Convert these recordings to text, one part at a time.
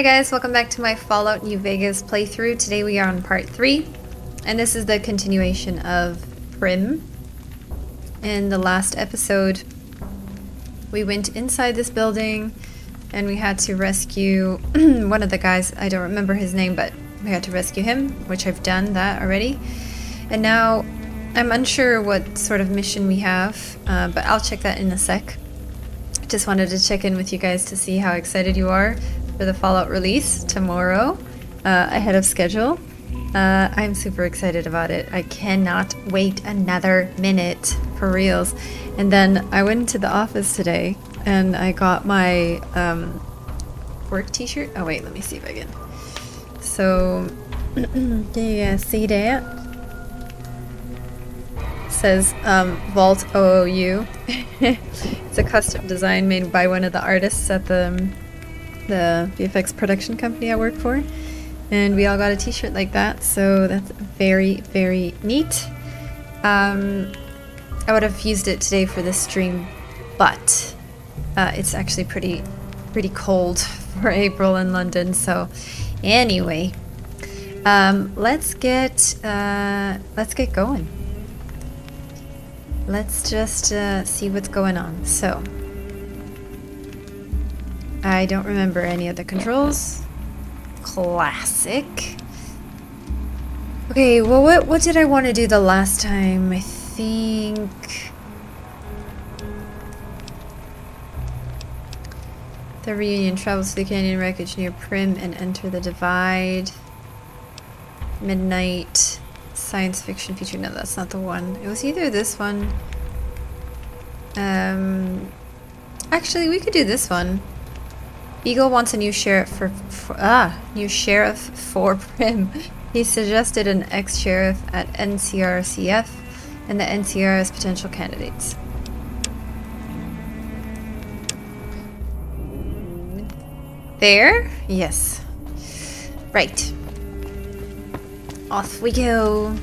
Hey guys, welcome back to my Fallout New Vegas playthrough. Today we are on part 3, and this is the continuation of Primm. In the last episode, we went inside this building, and we had to rescue one of the guys, I don't remember his name, but we had to rescue him, which I've done that already. And now, I'm unsure what sort of mission we have, uh, but I'll check that in a sec. Just wanted to check in with you guys to see how excited you are for the Fallout release tomorrow, uh, ahead of schedule. Uh, I'm super excited about it. I cannot wait another minute for reals. And then I went into the office today and I got my um, work t-shirt. Oh wait, let me see if I can. So, do you see that? It says um, Vault OOU. it's a custom design made by one of the artists at the the VFX production company I work for. And we all got a t-shirt like that, so that's very, very neat. Um, I would have used it today for this stream, but uh, it's actually pretty, pretty cold for April in London. So, anyway, um, let's get uh, let's get going. Let's just uh, see what's going on. So, I don't remember any of the controls. Classic. Okay, well what what did I want to do the last time? I think The reunion travels to the canyon wreckage near Primm and enter the divide. Midnight science fiction feature. No, that's not the one. It was either this one. Um actually we could do this one. Beagle wants a new sheriff for, for ah new sheriff for Primm. He suggested an ex-sheriff at NCRCF and the NCR as potential candidates. There? Yes. Right. Off we go.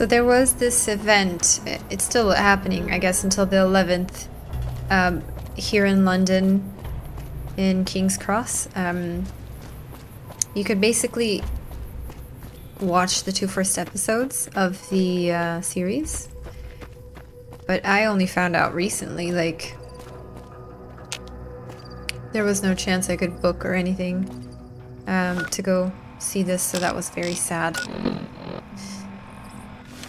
So there was this event, it's still happening, I guess, until the 11th, um, here in London, in King's Cross. Um, you could basically watch the two first episodes of the uh, series. But I only found out recently, like, there was no chance I could book or anything um, to go see this, so that was very sad.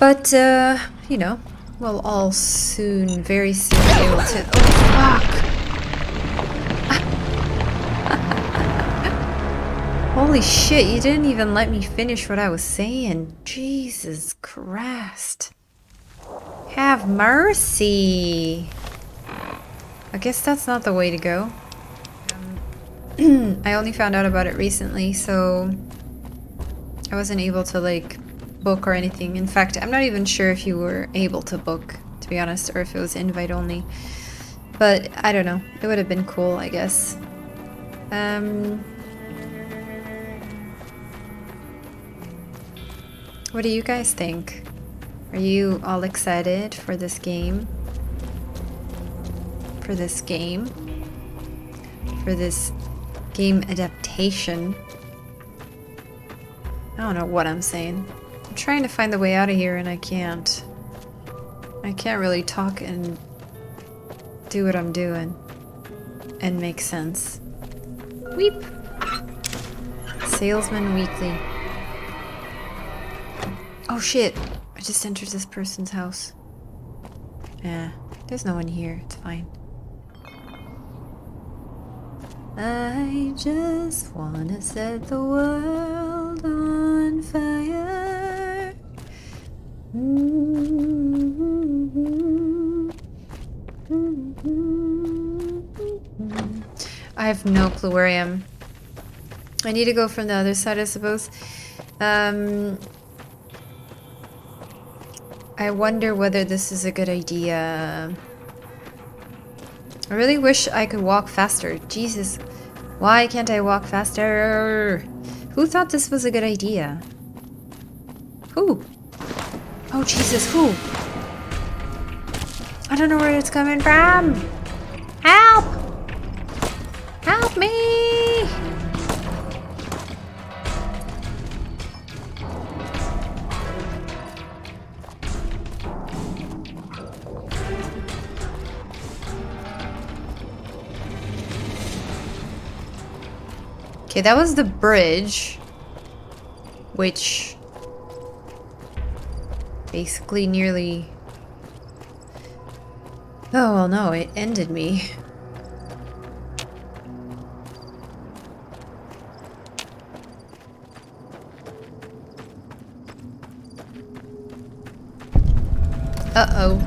But, uh, you know, we'll all soon, very soon be able to- Oh, fuck! Holy shit, you didn't even let me finish what I was saying. Jesus Christ. Have mercy. I guess that's not the way to go. Um, I only found out about it recently, so I wasn't able to, like, book or anything. In fact, I'm not even sure if you were able to book, to be honest, or if it was invite only. But I don't know. It would have been cool, I guess. Um, what do you guys think? Are you all excited for this game? For this game? For this game adaptation? I don't know what I'm saying. I'm trying to find the way out of here and I can't. I can't really talk and do what I'm doing and make sense. Weep! Salesman Weekly. Oh shit! I just entered this person's house. Yeah, there's no one here. It's fine. I just wanna set the world I have no clue where I am. I need to go from the other side, I suppose. Um, I wonder whether this is a good idea. I really wish I could walk faster. Jesus, why can't I walk faster? Who thought this was a good idea? Who? Oh, Jesus, who? I don't know where it's coming from. Help! Help me! Okay, that was the bridge. Which basically nearly... Oh, well, no, it ended me. Uh-oh.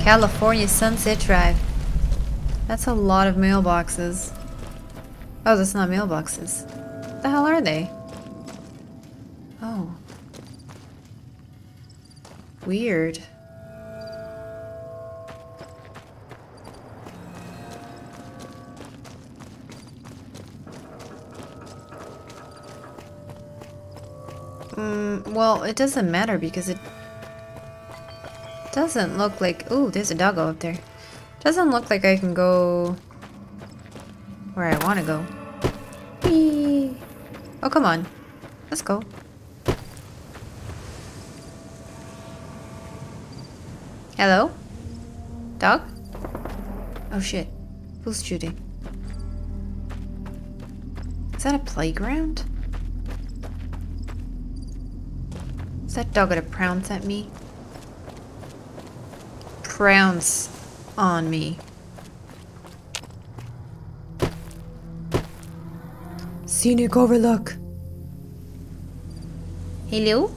California Sunset Drive. That's a lot of mailboxes. Oh, that's not mailboxes. What the hell are they? Oh. Weird. Mm, well, it doesn't matter because it doesn't look like... Ooh, there's a doggo up there. Doesn't look like I can go where I want to go. Whee! Oh, come on. Let's go. Hello? Dog? Oh shit. Who's shooting? Is that a playground? Is that dog gonna prounce at me? Prounce on me. Scenic overlook. Hello?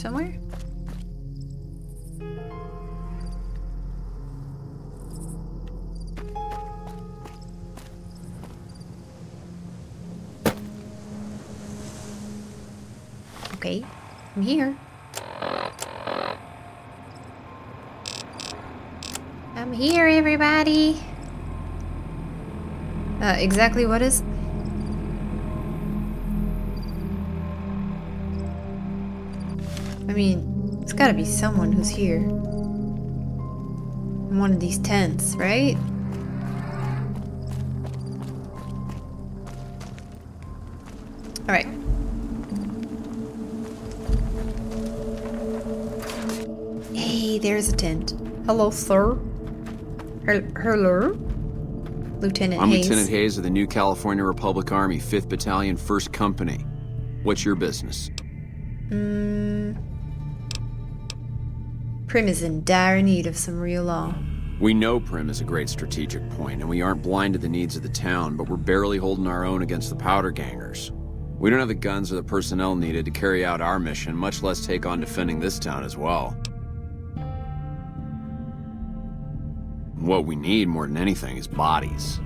Somewhere? Okay, I'm here. I'm here, everybody. Uh, exactly what is... mean, it's gotta be someone who's here. In one of these tents, right? Alright. Hey, there's a tent. Hello, sir. Hello? Lieutenant I'm Hayes. Lieutenant Hayes of the New California Republic Army, 5th Battalion, 1st Company. What's your business? Mm. Primm is in dire need of some real law. We know Primm is a great strategic point, and we aren't blind to the needs of the town, but we're barely holding our own against the powder gangers. We don't have the guns or the personnel needed to carry out our mission, much less take on defending this town as well. What we need more than anything is bodies.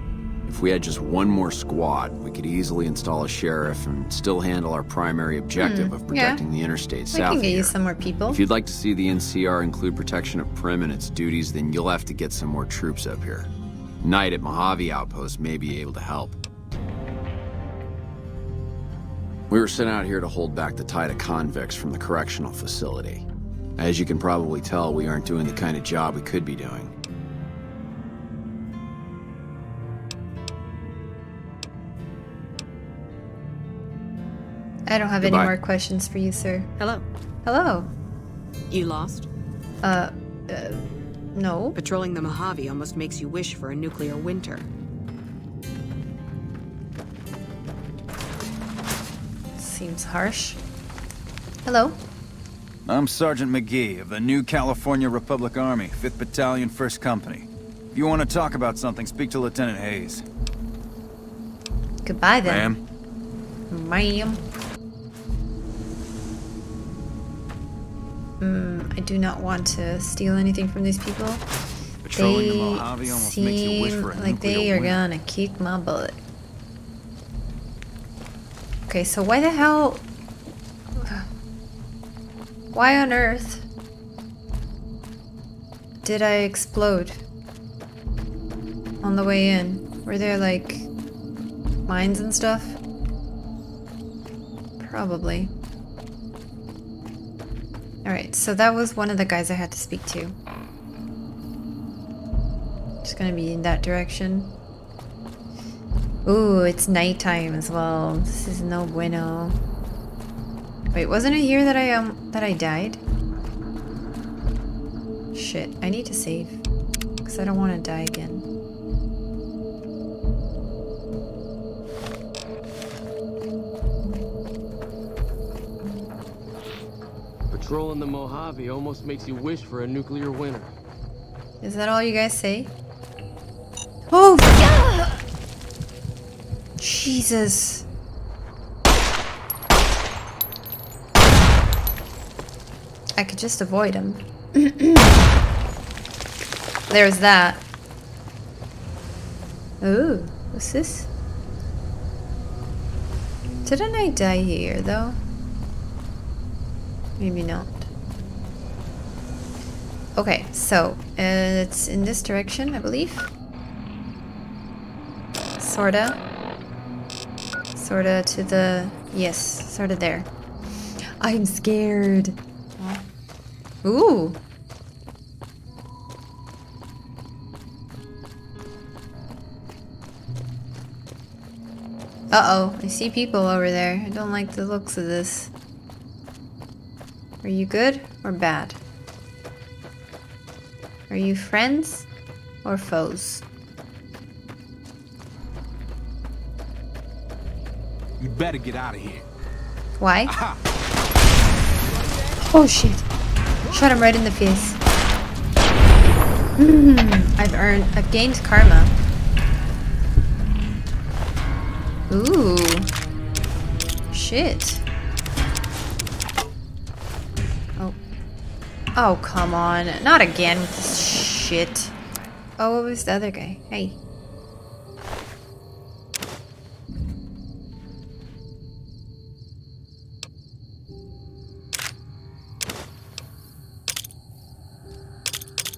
If we had just one more squad, we could easily install a sheriff and still handle our primary objective hmm, of protecting the interstate I south can of get here. you some more people. If you'd like to see the NCR include protection of Primm and its duties, then you'll have to get some more troops up here. Knight at Mojave Outpost may be able to help. We were sent out here to hold back the tide of convicts from the correctional facility. As you can probably tell, we aren't doing the kind of job we could be doing. I don't have Goodbye. any more questions for you, sir. Hello. Hello. You lost? Uh, uh, no. Patrolling the Mojave almost makes you wish for a nuclear winter. Seems harsh. Hello. I'm Sergeant McGee of the New California Republic Army, 5th Battalion, 1st Company. If you want to talk about something, speak to Lieutenant Hayes. Goodbye then. Ma'am? Ma'am. Mm, I do not want to steal anything from these people. Patrolling the they Mojave almost makes you wish seem for a like they are winter. gonna kick my butt. Okay, so why the hell? Why on earth did I explode on the way in? Were there like mines and stuff? Probably. Alright, so that was one of the guys I had to speak to. Just gonna be in that direction. Ooh, it's nighttime as well. This is no bueno. Wait, wasn't it here that I um that I died? Shit, I need to save. Because I don't want to die again. Patrolling the Mojave almost makes you wish for a nuclear winter. Is that all you guys say? Oh! Jesus. I could just avoid him. There's that. Ooh, what's this? Didn't I die here, though? Maybe not. Okay, so it's in this direction, I believe. Sorta. Sorta to the... Yes, sorta there. I'm scared. Ooh. Uh-oh, I see people over there. I don't like the looks of this. Are you good or bad? Are you friends or foes? You better get out of here. Why? Oh shit. Shot him right in the face. Mm, I've earned, I've gained karma. Ooh. Shit. Oh, come on. Not again with this shit. Oh, what was the other guy? Hey.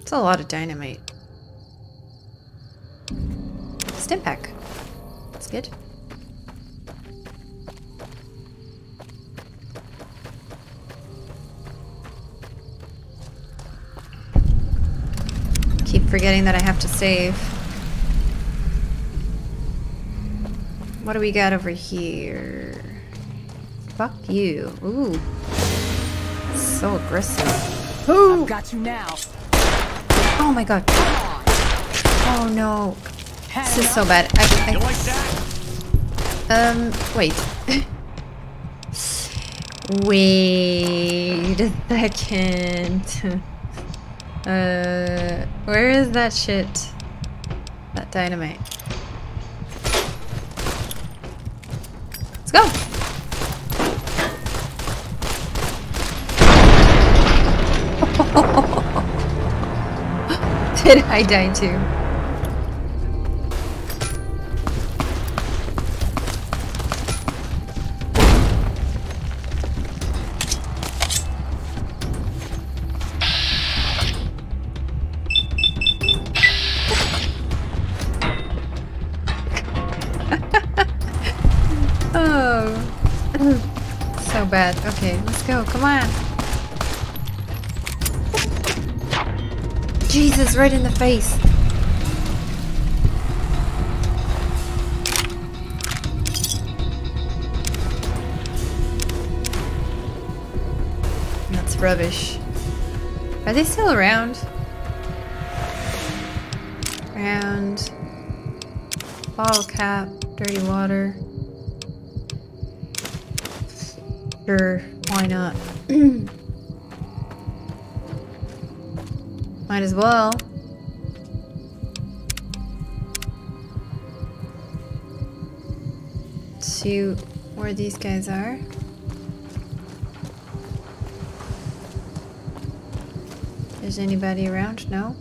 It's a lot of dynamite. Stimpak. That's good. Forgetting that I have to save. What do we got over here? Fuck you. Ooh. So aggressive. Ooh. Got you now. Oh my god. Oh no. This is so bad. I, I, um, wait. wait a second. uh, where is that shit? That dynamite. Let's go. Did I die too? Face. That's rubbish. Are they still around? Around. Bottle cap, dirty water. Sure, why not? Might as well. Where these guys are. Is anybody around? No?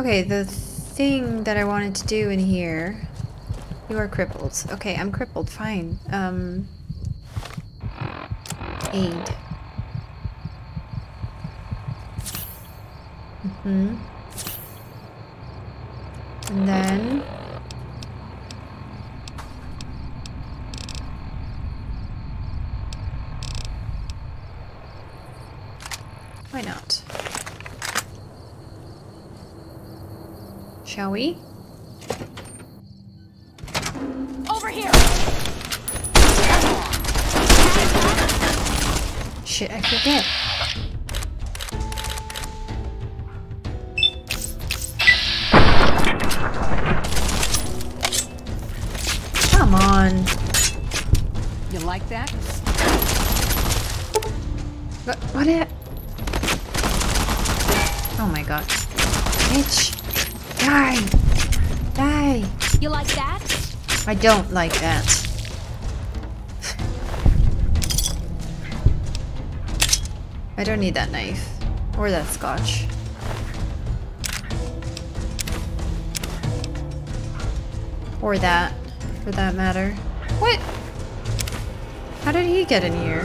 Okay, the thing that I wanted to do in here... You are crippled. Okay, I'm crippled. Fine. Um... Aid. Hmm. Or that, for that matter. What? How did he get in here?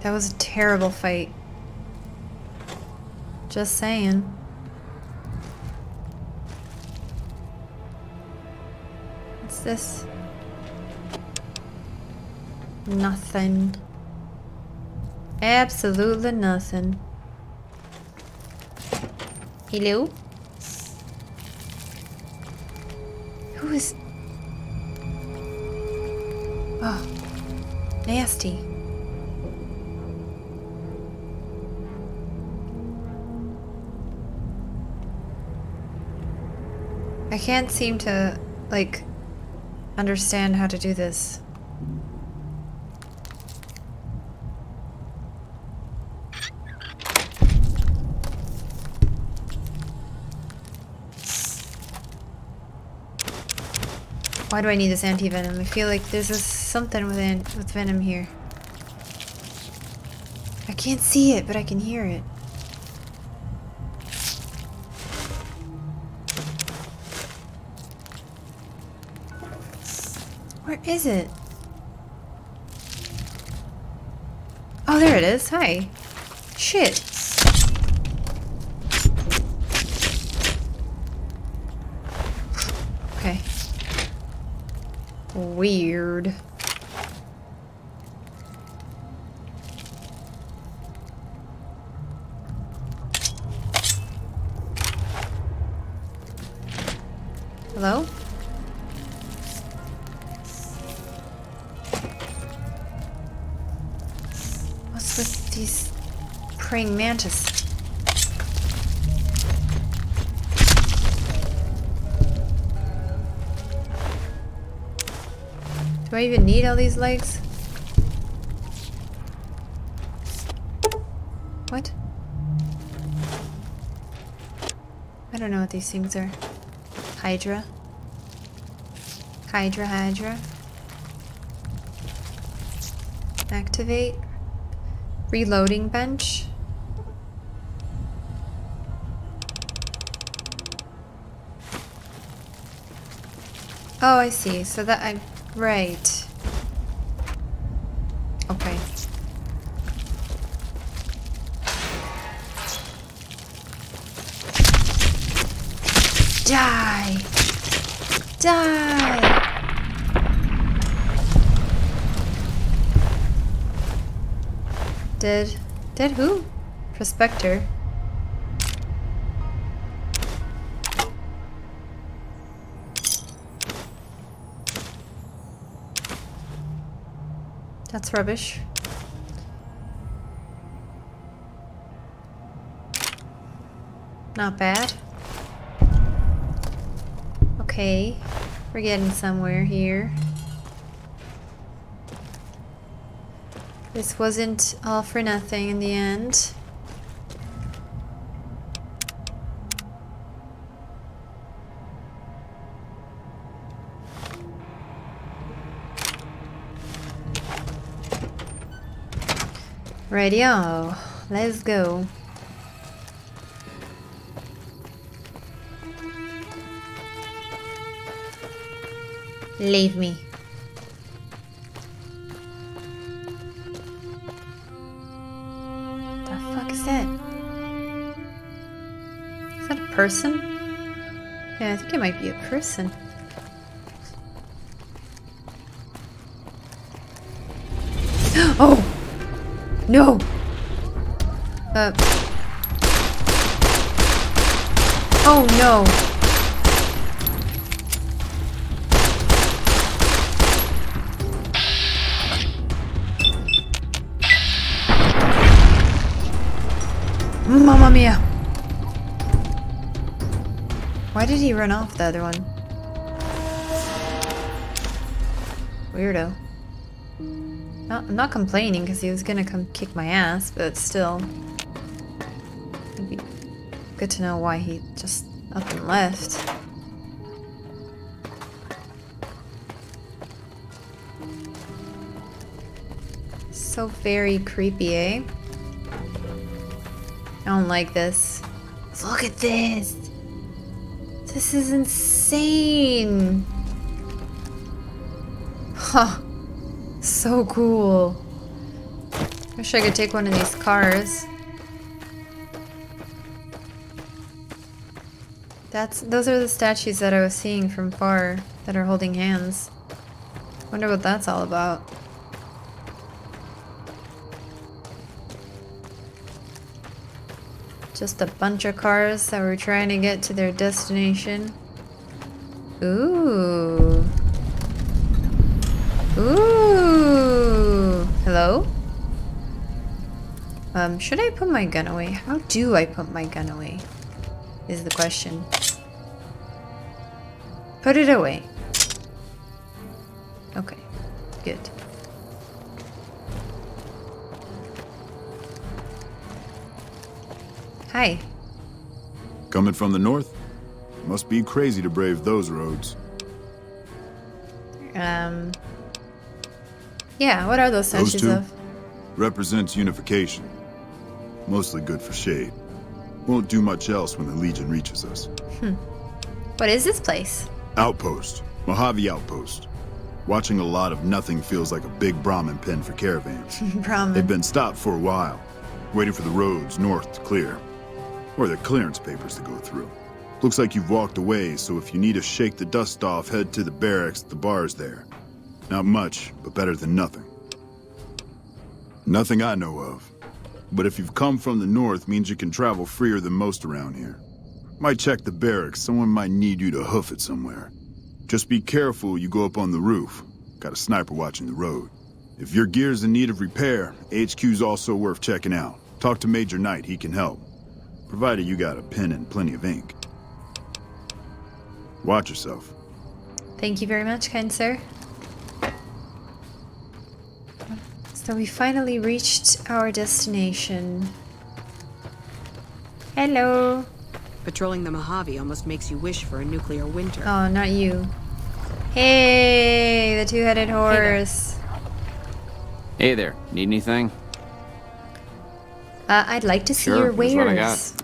That was a terrible fight. Just saying. What's this? Nothing. Absolutely nothing. Hello? Who is... Oh. Nasty. I can't seem to, like, understand how to do this. Why do I need this anti-venom? I feel like there's a, something within with venom here. I can't see it, but I can hear it. Where is it? Oh, there it is. Hi. Shit. Okay. Weird. Hello? What's with these praying mantis? Do I even need all these legs? What? I don't know what these things are. Hydra? Hydra, Hydra. Activate. Reloading bench. Oh, I see. So that I... Right. Okay. Die! Die! Did... Did who? Prospector. Rubbish. Not bad. Okay, we're getting somewhere here. This wasn't all for nothing in the end. Radio, oh, let's go. Leave me. The fuck is that? Is that a person? Yeah, I think it might be a person. Oh! No! Uh. Oh no! Mamma mia! Why did he run off the other one? Weirdo. Not, I'm not complaining because he was gonna come kick my ass, but still. It'd be good to know why he just up and left. So very creepy, eh? I don't like this. Look at this! This is insane! Huh. So cool. Wish I could take one of these cars. That's those are the statues that I was seeing from far that are holding hands. Wonder what that's all about. Just a bunch of cars that were trying to get to their destination. Ooh. Ooh. Hello? Um, should I put my gun away? How do I put my gun away? Is the question. Put it away. Okay. Good. Hi. Coming from the north? Must be crazy to brave those roads. Um. Yeah, what are those Those statues two? of? Represents unification. Mostly good for shade. Won't do much else when the Legion reaches us. Hmm. What is this place? Outpost. Mojave Outpost. Watching a lot of nothing feels like a big Brahmin pen for caravans. Brahmin. They've been stopped for a while, waiting for the roads north to clear. Or the clearance papers to go through. Looks like you've walked away, so if you need to shake the dust off, head to the barracks at the bars there. Not much, but better than nothing. Nothing I know of. But if you've come from the north, means you can travel freer than most around here. Might check the barracks, someone might need you to hoof it somewhere. Just be careful you go up on the roof. Got a sniper watching the road. If your gear's in need of repair, HQ's also worth checking out. Talk to Major Knight, he can help. Provided you got a pen and plenty of ink. Watch yourself. Thank you very much, kind sir. So we finally reached our destination. Hello. Patrolling the Mojave almost makes you wish for a nuclear winter. Oh, not you. Hey, the two-headed horse. Hey there, need anything? Uh, I'd like to see Sure, your here's wares. what I got.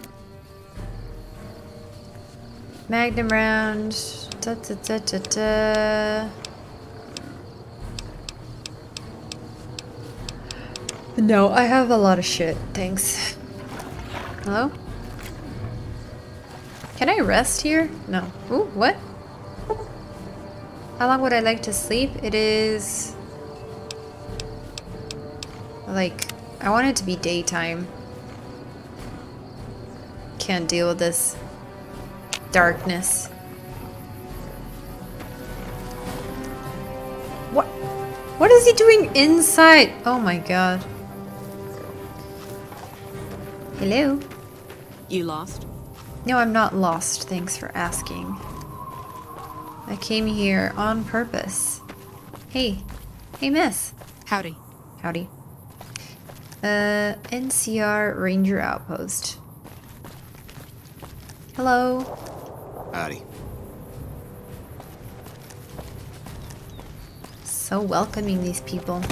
Magnum round. Da, da, da, da, da. No, I have a lot of shit. Thanks. Hello? Can I rest here? No. Ooh, what? How long would I like to sleep? It is... Like, I want it to be daytime. Can't deal with this darkness. What? What is he doing inside? Oh my god. Hello? You lost? No, I'm not lost. Thanks for asking. I came here on purpose. Hey. Hey, miss. Howdy. Howdy. Uh, NCR Ranger Outpost. Hello. Howdy. So welcoming, these people.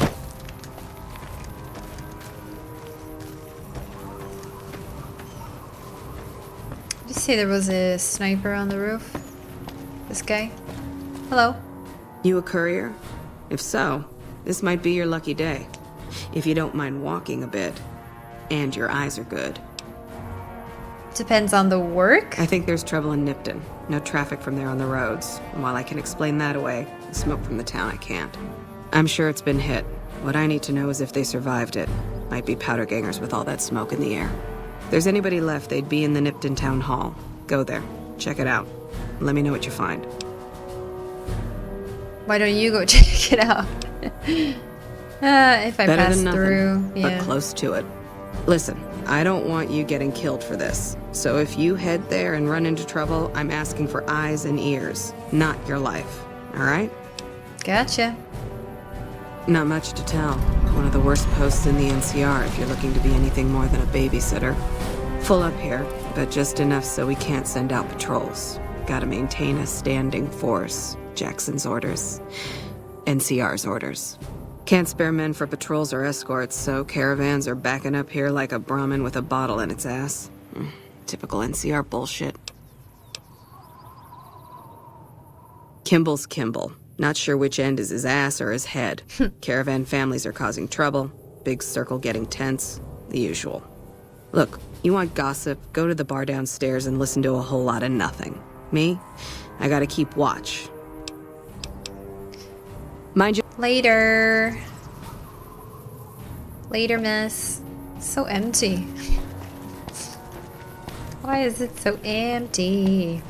Say there was a sniper on the roof? This guy? Hello. You a courier? If so, this might be your lucky day. If you don't mind walking a bit. And your eyes are good. Depends on the work. I think there's trouble in Nipton. No traffic from there on the roads. And while I can explain that away, the smoke from the town I can't. I'm sure it's been hit. What I need to know is if they survived it. Might be powder gangers with all that smoke in the air. If there's anybody left, they'd be in the Nipton Town Hall. Go there. Check it out. Let me know what you find. Why don't you go check it out? uh, if I Better pass than nothing, through, but yeah. close to it. Listen, I don't want you getting killed for this. So if you head there and run into trouble, I'm asking for eyes and ears, not your life. All right? Gotcha. Not much to tell. One of the worst posts in the NCR if you're looking to be anything more than a babysitter. Full up here, but just enough so we can't send out patrols. Gotta maintain a standing force. Jackson's orders. NCR's orders. Can't spare men for patrols or escorts, so caravans are backing up here like a Brahmin with a bottle in its ass. Hmm, Typical NCR bullshit. Kimball's Kimball. Not sure which end is his ass or his head. Caravan families are causing trouble. Big circle getting tense. The usual. Look, you want gossip, go to the bar downstairs and listen to a whole lot of nothing. Me? I gotta keep watch. Mind you. Later. Later, miss. So empty. Why is it so empty?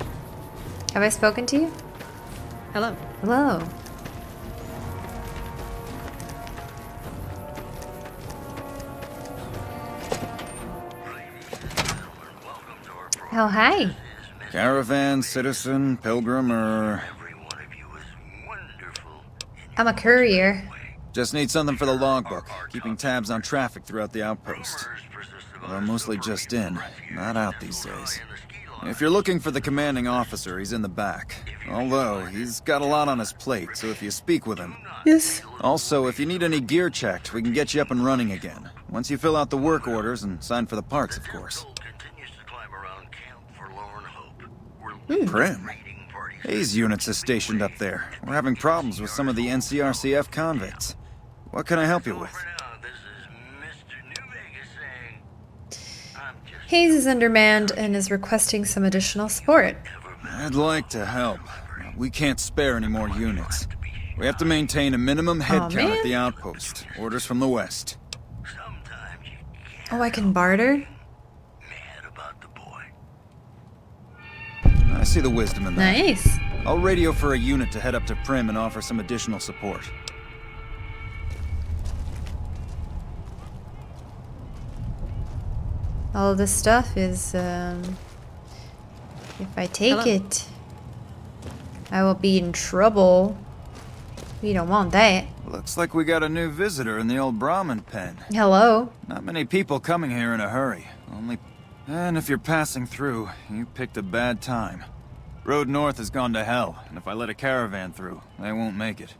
Have I spoken to you? Hello. Hello. Oh, hi. Caravan, citizen, pilgrim, or... I'm a courier. Just need something for the logbook, keeping tabs on traffic throughout the outpost. Well, mostly just in, not out these days. If you're looking for the commanding officer, he's in the back. Although, he's got a lot on his plate, so if you speak with him... Yes. Also, if you need any gear checked, we can get you up and running again. Once you fill out the work orders and sign for the parts, of course. Hmm. Primm. Hayes units are stationed up there. We're having problems with some of the NCRCF convicts. What can I help you with? Hayes is undermanned and is requesting some additional support. I'd like to help. We can't spare any more units. We have to maintain a minimum headcount at the outpost. Orders from the west. Oh, I can barter? I see the wisdom in that. Nice. I'll radio for a unit to head up to Primm and offer some additional support. All this stuff is, um, if I take Hello. it, I will be in trouble. We don't want that. Looks like we got a new visitor in the old Brahmin pen. Hello. Not many people coming here in a hurry. Only... And if you're passing through, you picked a bad time. Road north has gone to hell, and if I let a caravan through, they won't make it.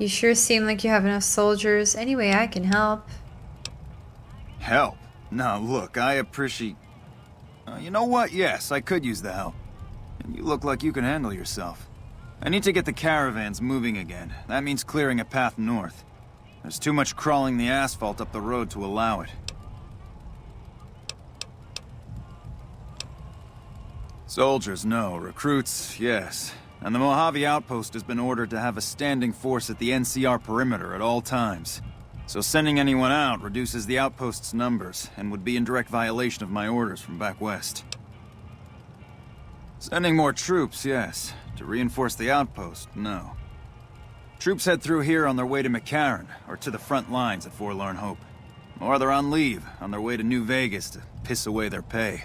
You sure seem like you have enough soldiers. Anyway, I can help. Help? Now, look, I appreciate... Uh, you know what? Yes, I could use the help. And you look like you can handle yourself. I need to get the caravans moving again. That means clearing a path north. There's too much crawling the asphalt up the road to allow it. Soldiers, no. Recruits, yes. And the Mojave outpost has been ordered to have a standing force at the NCR perimeter at all times. So sending anyone out reduces the outpost's numbers, and would be in direct violation of my orders from back west. Sending more troops, yes. To reinforce the outpost, no. Troops head through here on their way to McCarran, or to the front lines at Forlorn Hope. Or they're on leave, on their way to New Vegas to piss away their pay.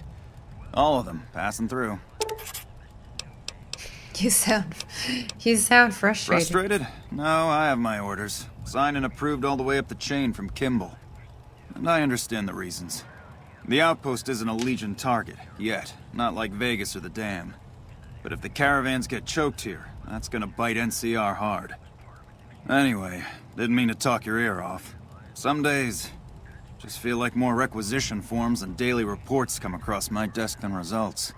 All of them passing through. You sound, you sound frustrated. Frustrated? No, I have my orders. Signed and approved all the way up the chain from Kimball. And I understand the reasons. The outpost isn't a Legion target, yet. Not like Vegas or the Dam. But if the caravans get choked here, that's gonna bite NCR hard. Anyway, didn't mean to talk your ear off. Some days, just feel like more requisition forms and daily reports come across my desk than results.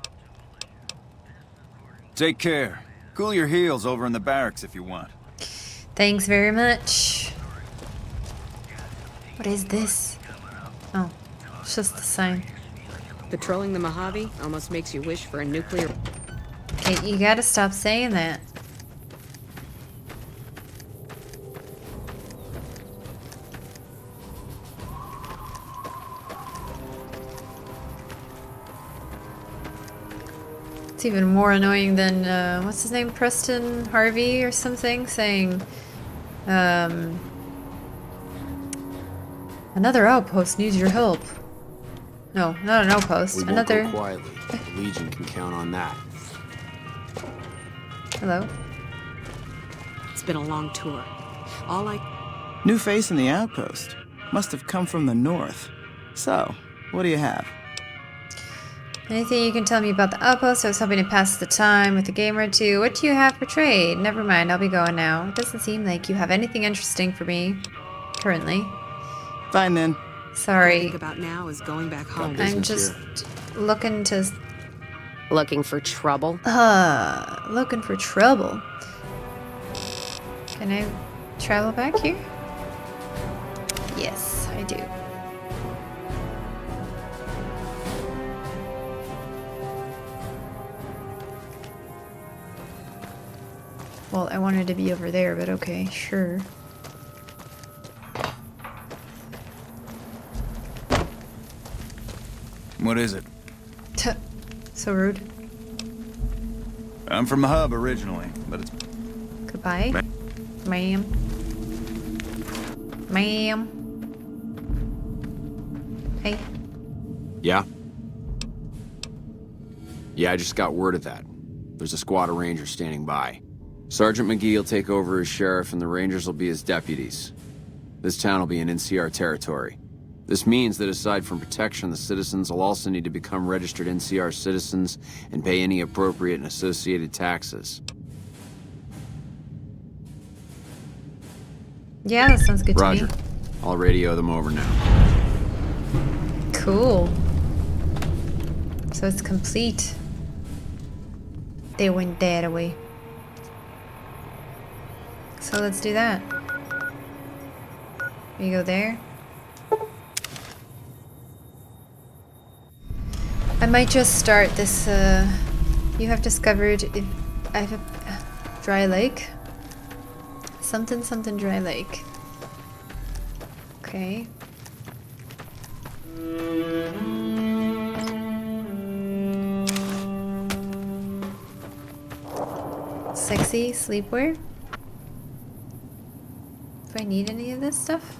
Take care. Cool your heels over in the barracks if you want. Thanks very much. What is this? Oh, it's just a sign. Patrolling the Mojave almost makes you wish for a nuclear. Okay, you gotta stop saying that. It's even more annoying than, uh, what's his name? Preston Harvey or something? Saying, um, another outpost needs your help. No, not an outpost. We won't another. go quietly. The Legion can count on that. Hello. It's been a long tour. All I New face in the outpost. Must have come from the north. So, what do you have? Anything you can tell me about the outpost? I was hoping to pass the time with a game or two. What do you have for trade? Never mind, I'll be going now. It doesn't seem like you have anything interesting for me currently. Fine then. Sorry. think about now is going back home. I'm business just looking to Looking for trouble? uh looking for trouble. Can I travel back here? Yes, I do. Well, I wanted to be over there, but okay, sure. What is it? Tuh. So rude. I'm from the hub originally, but it's Goodbye. Ma'am. Ma'am. Hey. Yeah? Yeah, I just got word of that. There's a squad of rangers standing by. Sergeant McGee will take over as sheriff, and the rangers will be his deputies. This town will be in NCR territory. This means that aside from protection, the citizens will also need to become registered NCR citizens and pay any appropriate and associated taxes. Yeah, that sounds good Roger. to me. I'll radio them over now. Cool. So it's complete. They went that away. So let's do that. We go there. I might just start this, uh, you have discovered if I have a dry lake. Something, something dry lake. Okay. Sexy sleepwear? Do I need any of this stuff?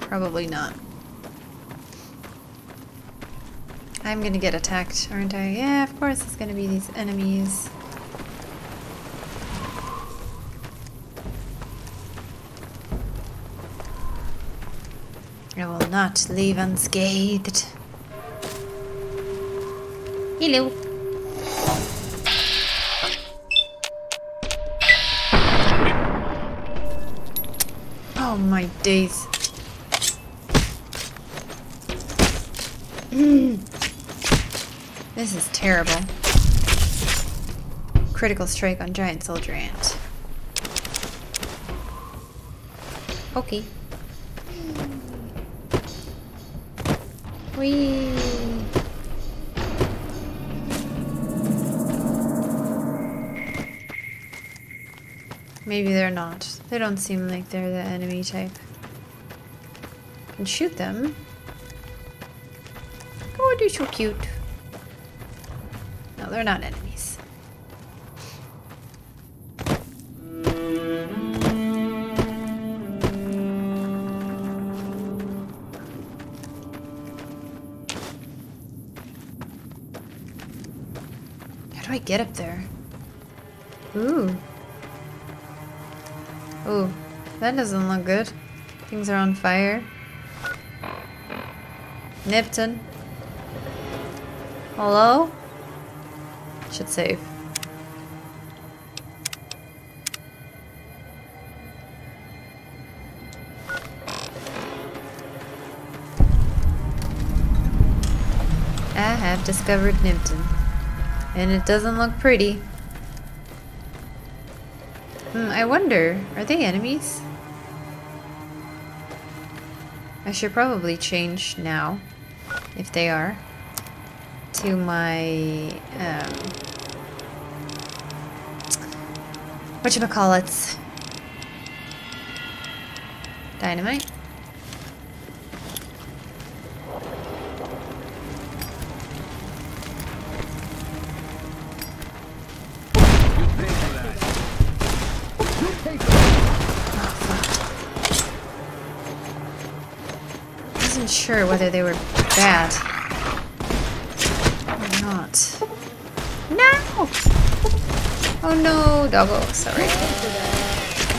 Probably not. I'm gonna get attacked, aren't I? Yeah, of course it's gonna be these enemies. I will not leave unscathed. Hello. My days. Hmm. this is terrible. Critical strike on giant soldier ant. Okay. Whee! Maybe they're not. They don't seem like they're the enemy type. Can shoot them. Oh, they're so cute. No, they're not enemies. How do I get up there? Ooh. Ooh, that doesn't look good. Things are on fire. Nipton. Hello? Should save. I have discovered Nipton. And it doesn't look pretty. Hmm, I wonder, are they enemies? I should probably change now, if they are, to my, um, whatchamacallits? Dynamite? Whether they were bad or not. No! Oh no, doggo, sorry.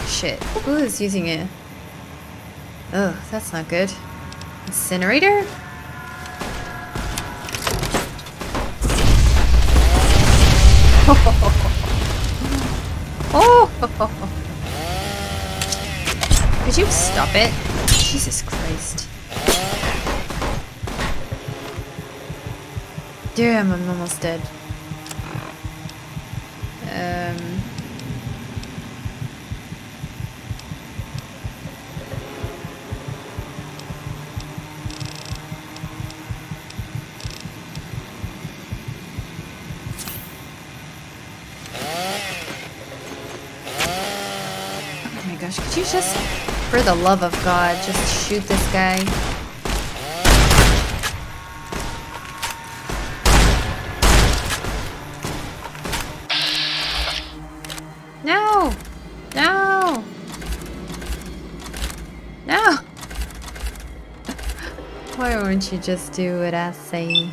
Shit. Who is using it? Ugh, that's not good. Incinerator? Oh! Could you stop it? Jesus Christ. Damn, I'm almost dead. Um... Oh my gosh, could you just, for the love of God, just shoot this guy? Won't you just do what I say?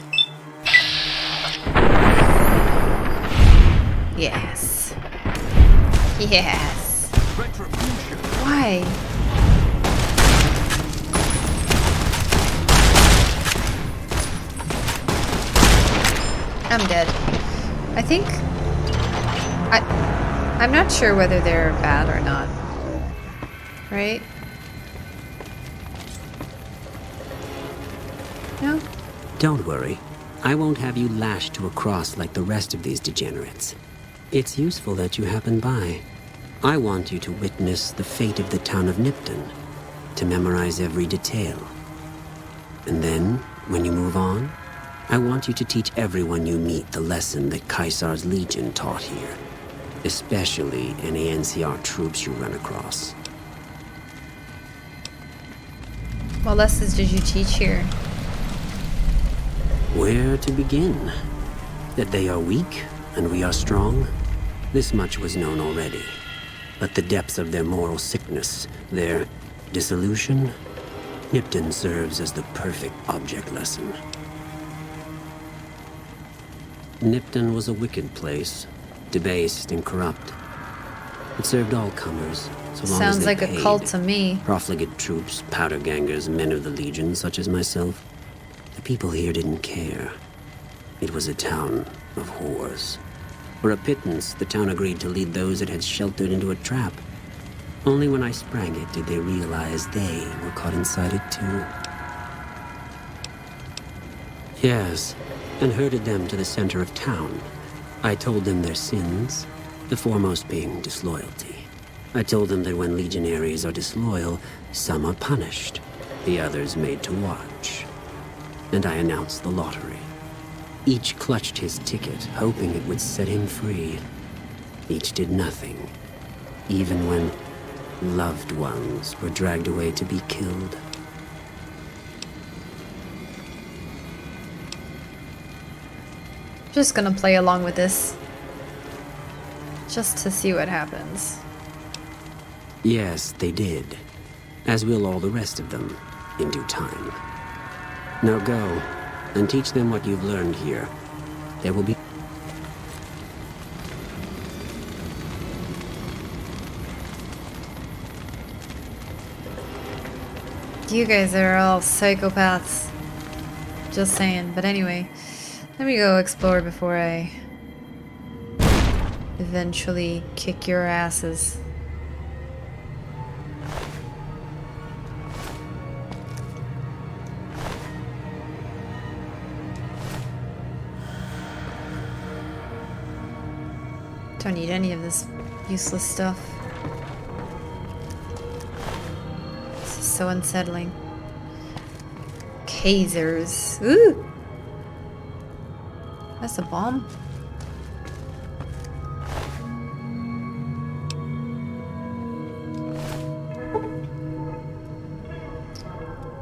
Yes. Yes. Why? I'm dead. I think... I... I'm not sure whether they're bad or not. Right? Don't worry. I won't have you lashed to a cross like the rest of these degenerates. It's useful that you happen by. I want you to witness the fate of the town of Nipton, to memorize every detail. And then, when you move on, I want you to teach everyone you meet the lesson that Caesar's Legion taught here, especially any NCR troops you run across. What lessons did you teach here? Where to begin? That they are weak and we are strong? This much was known already. But the depths of their moral sickness, their dissolution, Nipton serves as the perfect object lesson. Nipton was a wicked place, debased and corrupt. It served all comers, so long as Sounds they like paid. a cult to me. Profligate troops, powder gangers, men of the Legion, such as myself. People here didn't care. It was a town of whores. For a pittance, the town agreed to lead those it had sheltered into a trap. Only when I sprang it did they realize they were caught inside it too. Yes, and herded them to the center of town. I told them their sins, the foremost being disloyalty. I told them that when legionaries are disloyal, some are punished, the others made to watch. And I announced the lottery. Each clutched his ticket, hoping it would set him free. Each did nothing, even when loved ones were dragged away to be killed. Just gonna play along with this. Just to see what happens. Yes, they did. As will all the rest of them, in due time. Now go, and teach them what you've learned here. There will be... You guys are all psychopaths. Just saying. But anyway, let me go explore before I eventually kick your asses. Don't need any of this useless stuff. This is so unsettling. Kazers. Ooh! That's a bomb.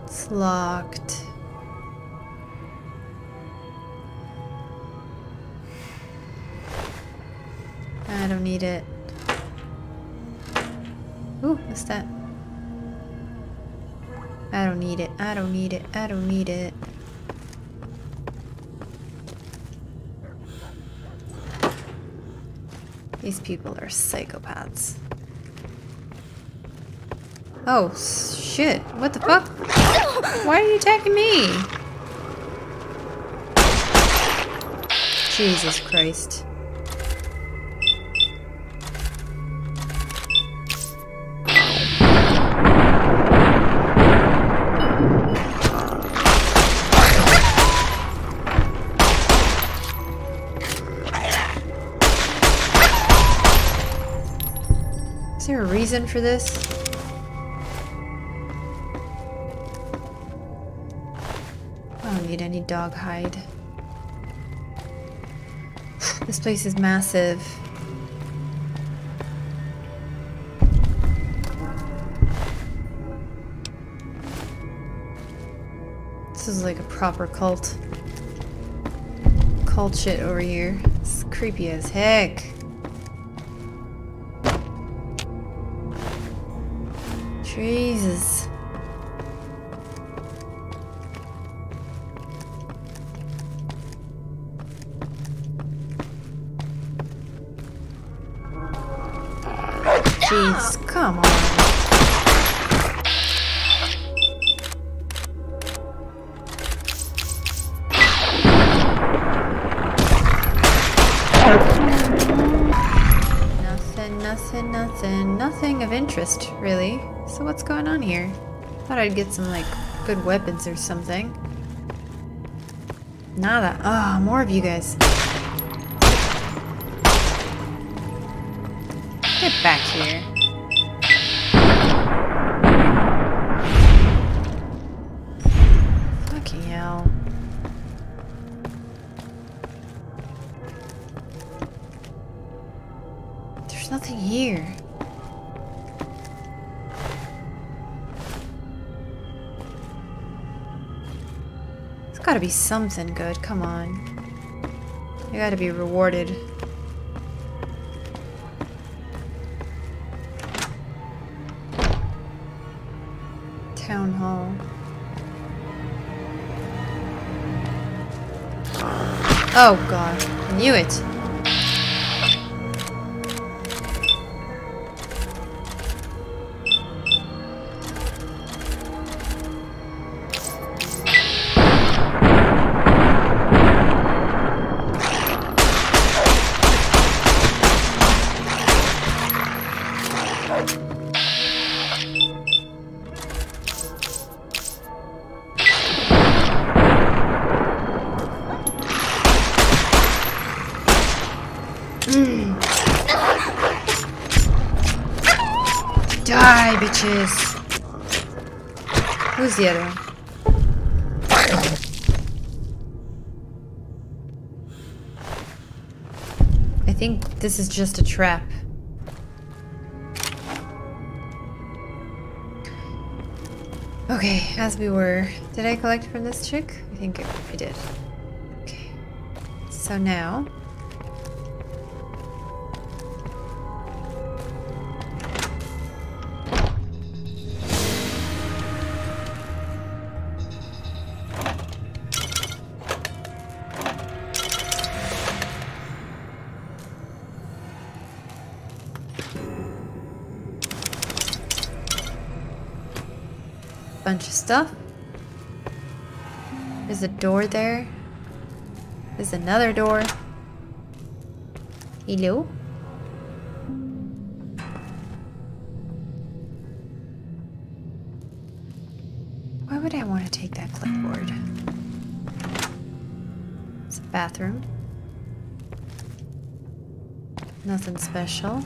It's locked. Don't need it. Ooh, what's that? I don't need it. I don't need it. I don't need it. These people are psychopaths. Oh, shit. What the fuck? Why are you attacking me? Jesus Christ. Reason for this? I don't need any dog hide. This place is massive. This is like a proper cult. Cult shit over here. It's creepy as heck. Jeez, come on. Nothing, nothing, nothing, nothing of interest, really. So what's going on here? Thought I'd get some, like, good weapons or something. Nada. Ah, oh, more of you guys. Get back here. Fucking hell. There's nothing here. It's gotta be something good, come on. You gotta be rewarded. Oh god, I knew it. Just a trap. Okay, as we were. Did I collect from this chick? I think I did. Okay. So now... stuff. There's a door there. There's another door. Hello? Why would I want to take that clipboard? It's a bathroom. Nothing special.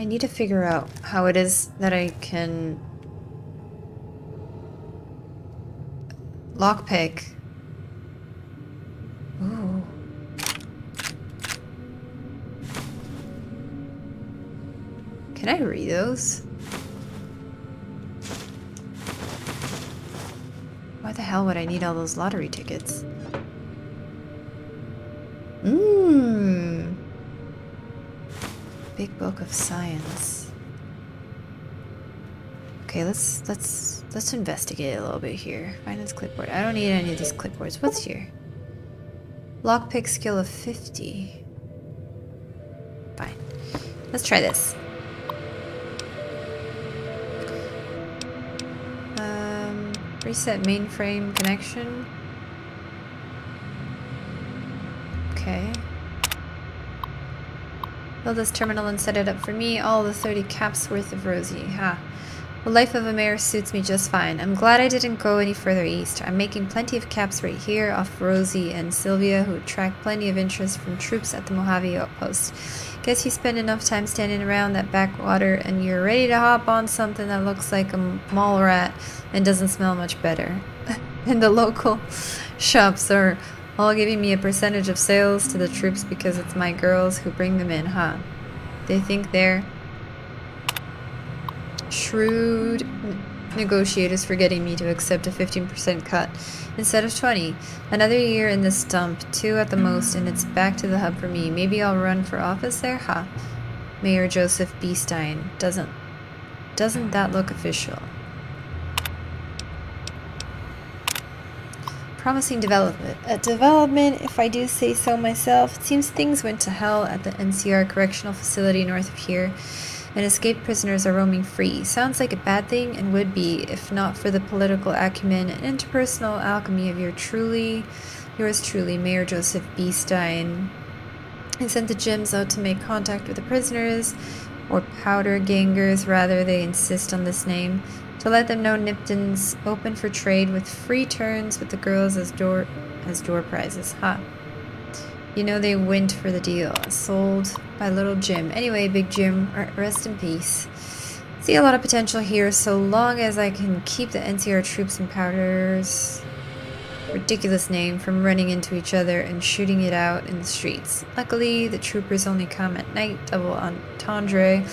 I need to figure out how it is that I can lockpick. Ooh. Can I read those? Why the hell would I need all those lottery tickets? Book of science. Okay, let's let's let's investigate a little bit here. Find this clipboard. I don't need any of these clipboards. What's here? Lockpick skill of 50. Fine. Let's try this. Um, reset mainframe connection. Okay. This terminal and set it up for me. All the 30 caps worth of Rosie. Ha. The life of a mayor suits me just fine. I'm glad I didn't go any further east. I'm making plenty of caps right here off Rosie and Sylvia, who attract plenty of interest from troops at the Mojave outpost. Guess you spend enough time standing around that backwater and you're ready to hop on something that looks like a mall rat and doesn't smell much better. and the local shops are all giving me a percentage of sales to the troops because it's my girls who bring them in, huh? They think they're shrewd negotiators for getting me to accept a 15% cut instead of 20. Another year in this dump, two at the most, and it's back to the hub for me. Maybe I'll run for office there, huh? Mayor Joseph B. Stein. Doesn't doesn't that look official? Promising development. A development, if I do say so myself. It seems things went to hell at the NCR correctional facility north of here and escaped prisoners are roaming free. Sounds like a bad thing and would be if not for the political acumen and interpersonal alchemy of your truly, yours truly, Mayor Joseph B. Stein. I sent the Jims out to make contact with the prisoners, or powder gangers, rather, they insist on this name, to let them know Nipton's open for trade with free turns with the girls as door as door prizes. Huh. You know they went for the deal. Sold by little Jim. Anyway, Big Jim, rest in peace. See a lot of potential here so long as I can keep the NCR troops and powders ridiculous name from running into each other and shooting it out in the streets. Luckily, the troopers only come at night, double entendre.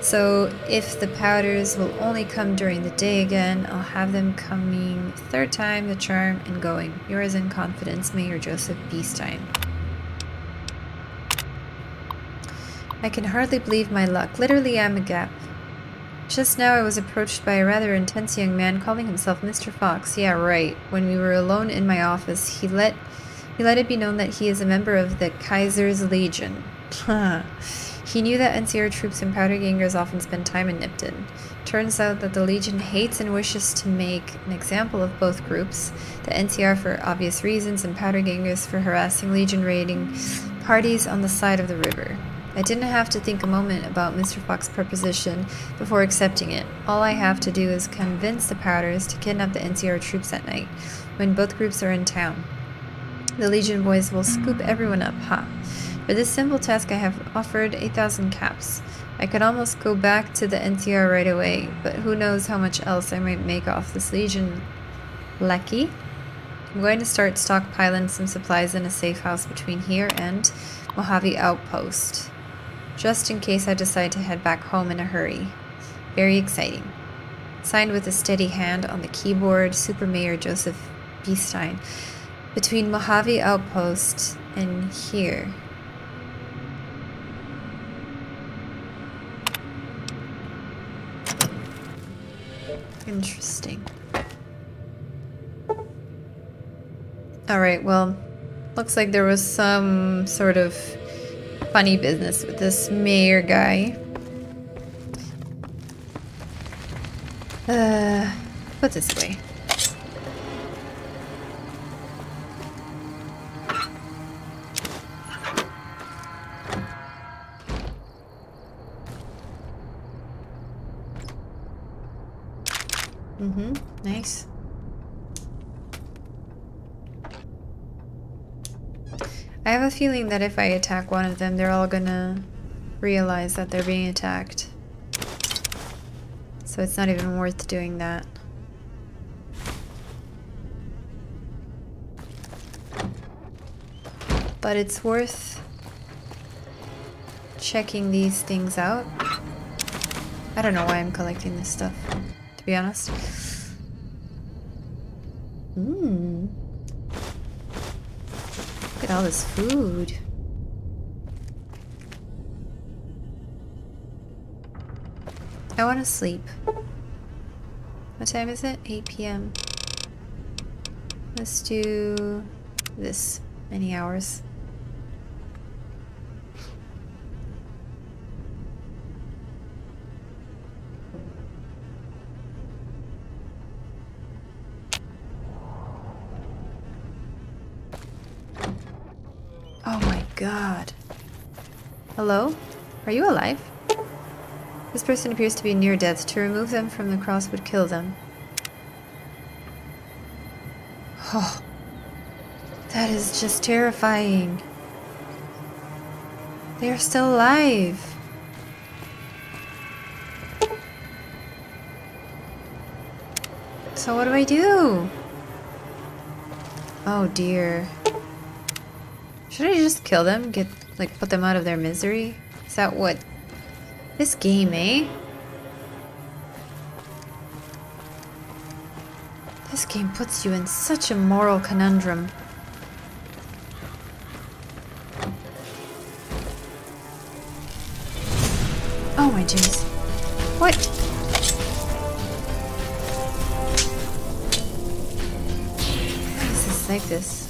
So if the powders will only come during the day again, I'll have them coming third time the charm and going. Yours in confidence, Mayor Joseph B. Stein. I can hardly believe my luck. Literally, I'm a gap. Just now I was approached by a rather intense young man calling himself Mr. Fox. Yeah, right. When we were alone in my office, he let he let it be known that he is a member of the Kaiser's Legion. he knew that NCR troops and powder gangers often spend time in Nipton. Turns out that the Legion hates and wishes to make an example of both groups. The NCR for obvious reasons and powder gangers for harassing Legion raiding parties on the side of the river. I didn't have to think a moment about Mr. Fox's proposition before accepting it. All I have to do is convince the Powders to kidnap the NCR troops at night, when both groups are in town. The Legion boys will scoop everyone up. Huh? For this simple task I have offered 8,000 caps. I could almost go back to the NCR right away, but who knows how much else I might make off this Legion lackey. I'm going to start stockpiling some supplies in a safe house between here and Mojave Outpost just in case I decide to head back home in a hurry. Very exciting. Signed with a steady hand on the keyboard, Super Mayor Joseph B. Stein. Between Mojave Outpost and here. Interesting. Alright, well, looks like there was some sort of funny business with this mayor guy. Uh, put this way. Mm-hmm, nice. I have a feeling that if I attack one of them, they're all gonna realize that they're being attacked. So it's not even worth doing that. But it's worth checking these things out. I don't know why I'm collecting this stuff, be honest. Hmm Look at all this food. I want to sleep. What time is it? 8 p.m. Let's do this many hours. Oh my god. Hello? Are you alive? This person appears to be near death. To remove them from the cross would kill them. Oh. That is just terrifying. They are still alive. So what do I do? Oh dear. Should I just kill them? Get, like, put them out of their misery? Is that what... This game, eh? This game puts you in such a moral conundrum. Oh my jeez. What? Why is this like this?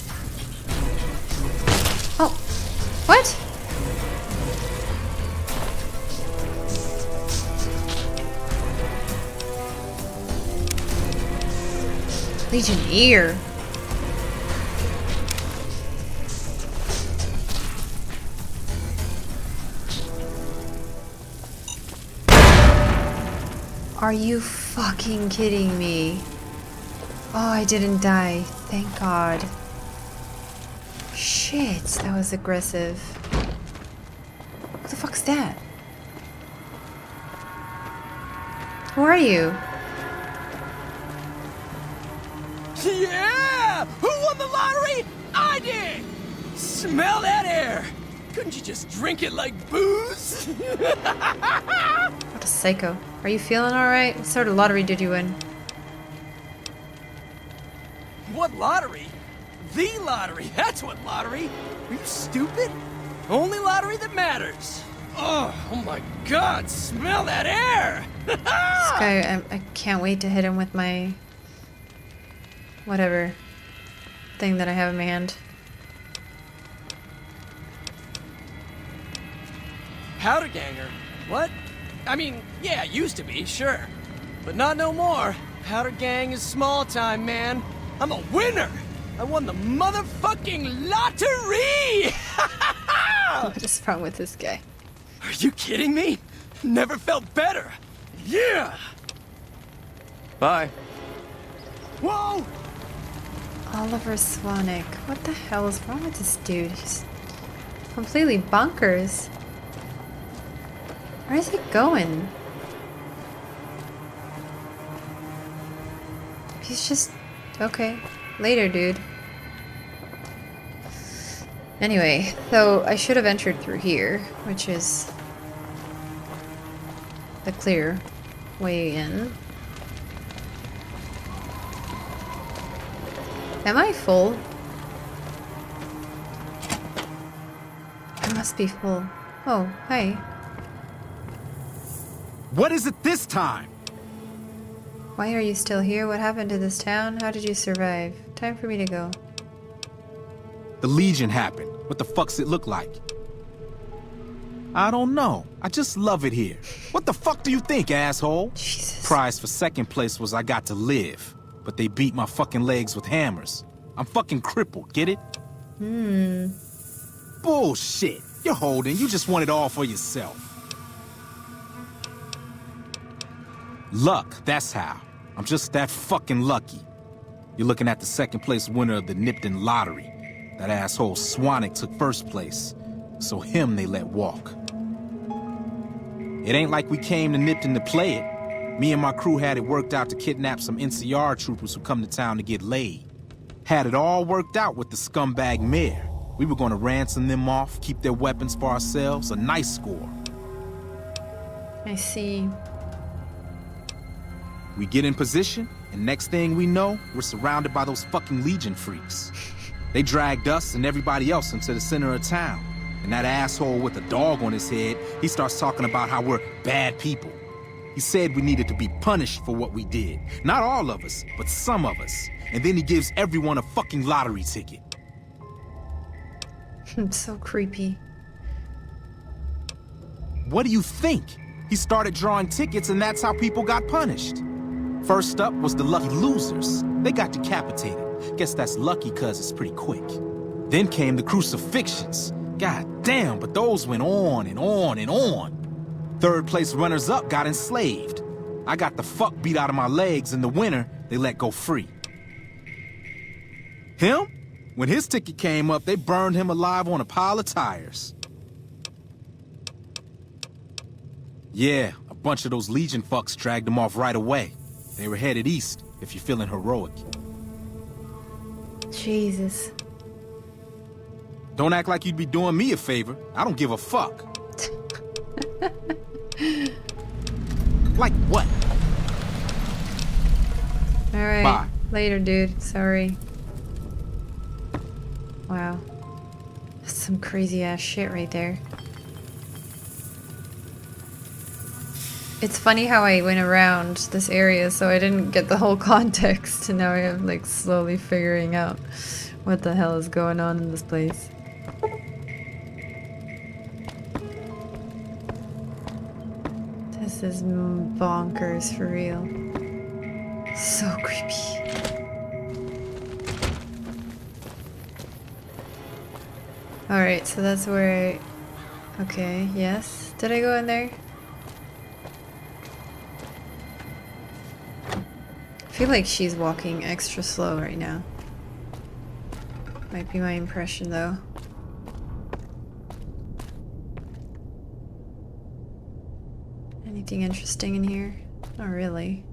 Legionnaire. Are you fucking kidding me? Oh, I didn't die. Thank God. Shit, that was aggressive. What the fuck's that? Who are you? Did! Smell that air! Couldn't you just drink it like booze? What a psycho. Are you feeling alright? What sort of lottery did you win? what lottery? The lottery! That's what lottery! Are you stupid? Only lottery that matters! Oh, oh my god, smell that air! This guy, I, I can't wait to hit him with my... Whatever. Thing that I have in my hand. Powder ganger? What? I mean, yeah, used to be, sure. But not no more. Powder gang is small time, man. I'm a winner! I won the motherfucking lottery! What is wrong with this guy? Are you kidding me? Never felt better. Yeah! Bye. Whoa! Oliver Swanik. What the hell is wrong with this dude? He's completely bonkers. Where is he going? He's just... Okay. Later, dude. Anyway, so I should have entered through here, which is the clear way in. Am I full? I must be full. Oh, hi. What is it this time? Why are you still here? What happened to this town? How did you survive? Time for me to go. The Legion happened. What the fuck's it look like? I don't know. I just love it here. What the fuck do you think, asshole? Jesus. Prize for second place was I got to live. But they beat my fucking legs with hammers. I'm fucking crippled, get it? Hmm. Bullshit. You're holding. You just want it all for yourself. Luck, that's how. I'm just that fucking lucky. You're looking at the second place winner of the Nipton lottery. That asshole Swanik took first place, so him they let walk. It ain't like we came to Nipton to play it. Me and my crew had it worked out to kidnap some NCR troopers who come to town to get laid. Had it all worked out with the scumbag mayor. We were gonna ransom them off, keep their weapons for ourselves, a nice score. I see. We get in position, and next thing we know, we're surrounded by those fucking Legion freaks. They dragged us and everybody else into the center of town. And that asshole with the dog on his head, he starts talking about how we're bad people. He said we needed to be punished for what we did. Not all of us, but some of us. And then he gives everyone a fucking lottery ticket. so creepy. What do you think? He started drawing tickets and that's how people got punished. First up was the lucky losers. They got decapitated. Guess that's lucky cause it's pretty quick. Then came the crucifixions. God damn, but those went on and on and on. Third place runners up got enslaved. I got the fuck beat out of my legs in the winter, they let go free. Him? When his ticket came up, they burned him alive on a pile of tires. Yeah, a bunch of those Legion fucks dragged him off right away. They were headed east, if you're feeling heroic. Jesus. Don't act like you'd be doing me a favor. I don't give a fuck. like what? Alright. Bye. Later, dude. Sorry. Wow. That's some crazy ass shit right there. It's funny how I went around this area so I didn't get the whole context and now I am like slowly figuring out what the hell is going on in this place. This is bonkers for real. So creepy. Alright, so that's where I... Okay, yes. Did I go in there? Feel like she's walking extra slow right now. Might be my impression though. Anything interesting in here? Not really.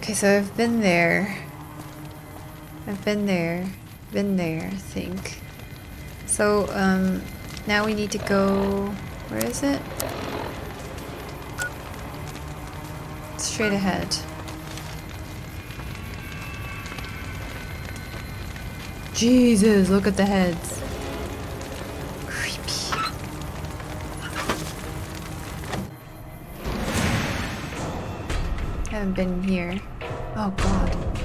Okay, so I've been there. I've been there. Been there, I think. So, um, now we need to go... Where is it? Straight ahead. Jesus, look at the heads. Creepy. Haven't been here. Oh god.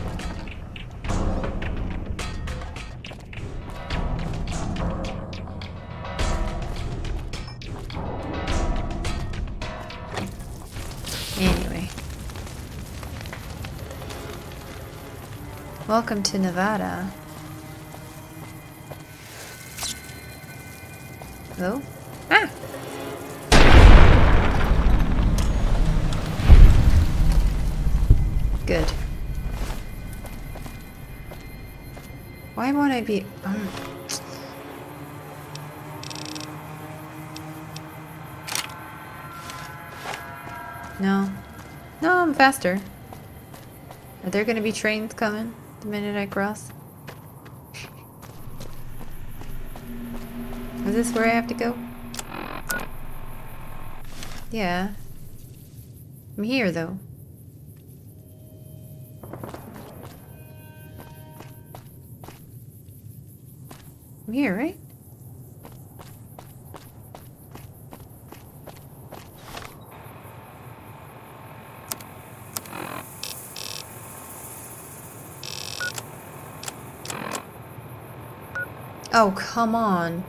Welcome to Nevada. Hello? Ah! Good. Why won't I be... Um. No. No, I'm faster. Are there gonna be trains coming the minute I cross? Is this where I have to go? Yeah. I'm here, though. I'm here, right? Oh, come on.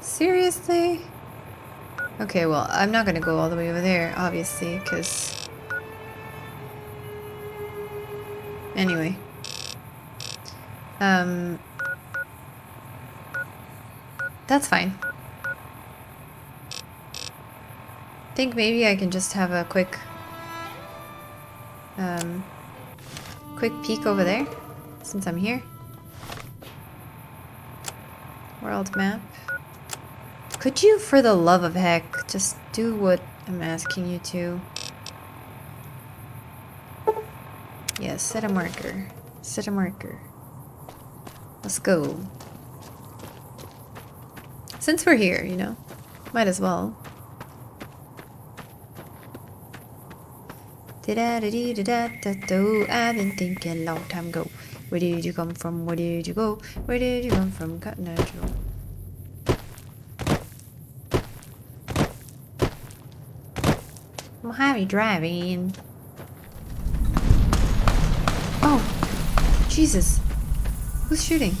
Seriously? Okay, well, I'm not gonna go all the way over there, obviously, because... Anyway. Um... That's fine. I think maybe I can just have a quick... Um... Quick peek over there, since I'm here. World map. Could you, for the love of heck, just do what I'm asking you to? Yes, set a marker. Set a marker. Let's go. Since we're here, you know, might as well. Da da da da da da. I've been thinking a long time ago. Where did you come from? Where did you go? Where did you come from? Cotton Natural. Mojave Drive-In. Oh, Jesus. Who's shooting?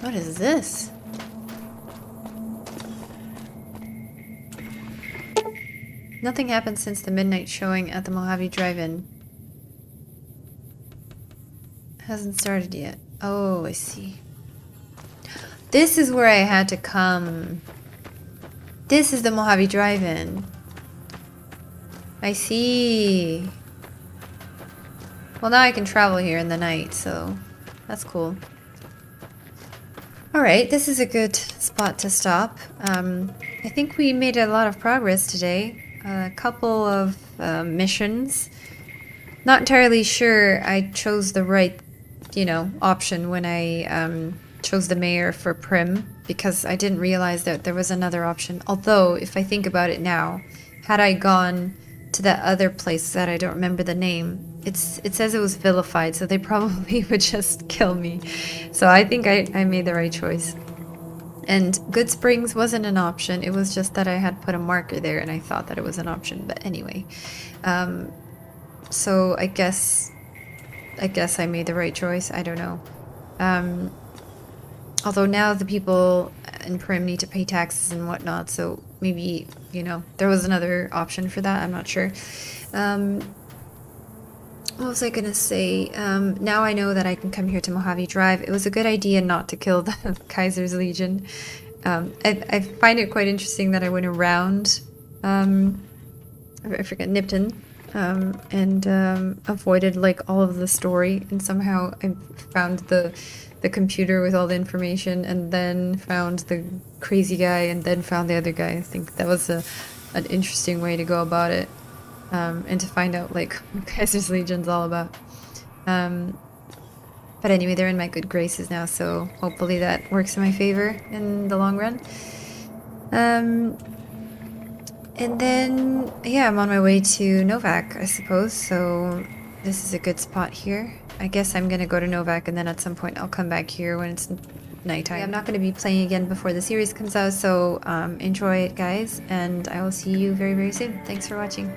What is this? Nothing happened since the midnight showing at the Mojave Drive-In. Hasn't started yet. Oh, I see. This is where I had to come. This is the Mojave Drive-In. I see. Well, now I can travel here in the night, so that's cool. Alright, this is a good spot to stop. Um, I think we made a lot of progress today. A couple of uh, missions. Not entirely sure I chose the right, you know, option when I um, chose the mayor for Primm because I didn't realize that there was another option. Although, if I think about it now, had I gone to that other place that I don't remember the name, it's it says it was vilified, so they probably would just kill me. So I think I, I made the right choice. And Goodsprings wasn't an option. It was just that I had put a marker there and I thought that it was an option. But anyway, um, so I guess I guess I made the right choice. I don't know. Um, although now the people in Primm need to pay taxes and whatnot, so maybe you know there was another option for that. I'm not sure. Um, what was I gonna say? Um, now I know that I can come here to Mojave Drive. It was a good idea not to kill the Caesar's Legion. Um, I, I, find it quite interesting that I went around, um, I forget, Nipton, um, and um, avoided like all of the story, and somehow I found the the computer with all the information, and then found the crazy guy, and then found the other guy. I think that was a an interesting way to go about it um, and to find out like what Caesar's Legion's all about. Um, but anyway, they're in my good graces now, so hopefully that works in my favor in the long run. Um, and then, yeah, I'm on my way to Novac, I suppose, so this is a good spot here. I guess I'm gonna go to Novac and then at some point I'll come back here when it's nighttime. Yeah, I'm not gonna be playing again before the series comes out, so um, enjoy it, guys, and I will see you very, very soon. Thanks for watching.